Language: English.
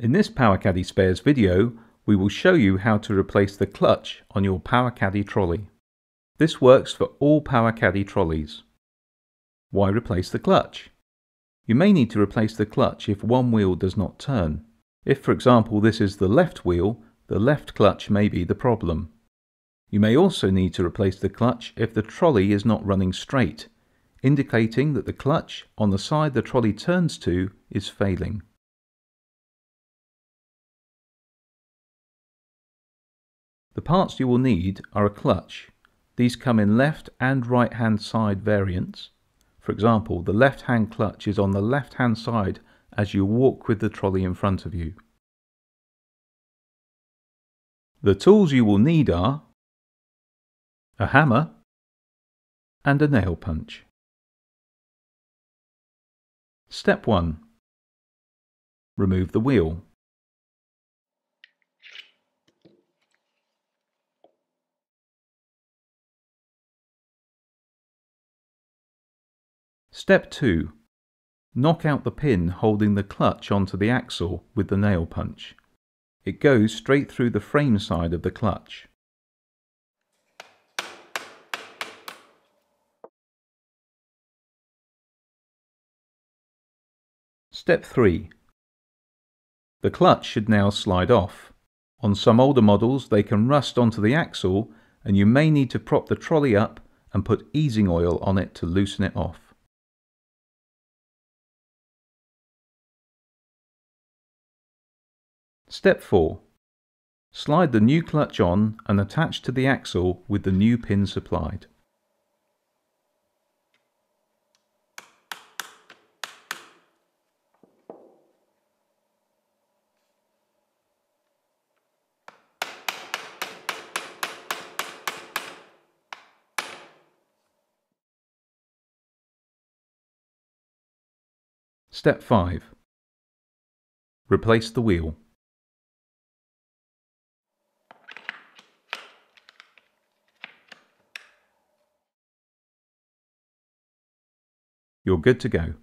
In this Powakaddy Spares video, we will show you how to replace the clutch on your Powakaddy trolley. This works for all Powakaddy trolleys. Why replace the clutch? You may need to replace the clutch if one wheel does not turn. If for example this is the left wheel, the left clutch may be the problem. You may also need to replace the clutch if the trolley is not running straight, indicating that the clutch on the side the trolley turns to is failing. The parts you will need are a clutch. These come in left and right hand side variants. For example, the left hand clutch is on the left hand side as you walk with the trolley in front of you. The tools you will need are a hammer and a nail punch. Step 1. Remove the wheel. Step 2. Knock out the pin holding the clutch onto the axle with the nail punch. It goes straight through the frame side of the clutch. Step 3. The clutch should now slide off. On some older models they can rust onto the axle and you may need to prop the trolley up and put easing oil on it to loosen it off. Step 4. Slide the new clutch on and attach to the axle with the new pin supplied. Step 5. Replace the wheel. You're good to go.